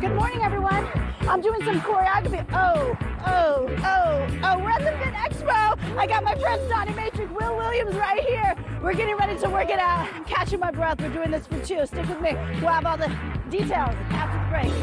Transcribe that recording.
Good morning, everyone. I'm doing some choreography. Oh, oh, oh, oh, we're at the Fit Expo. I got my friends Donamatrix, Will Williams right here. We're getting ready to work it out. I'm catching my breath. We're doing this for two. Stick with me. We'll have all the details after the break.